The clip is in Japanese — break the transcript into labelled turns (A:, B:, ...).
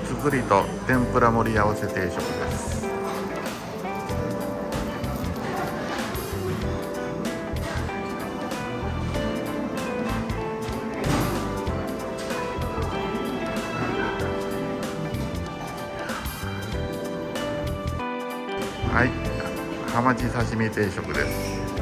A: つづりと天ぷら盛り合わせ定食です。はい。ハマチ刺身定食です